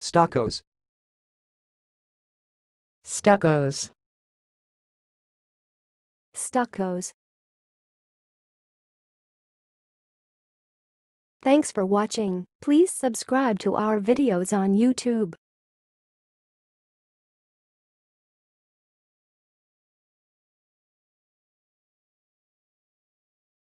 Stuccos. Stuccos. Stuccos. Thanks for watching. Please subscribe to our videos on YouTube.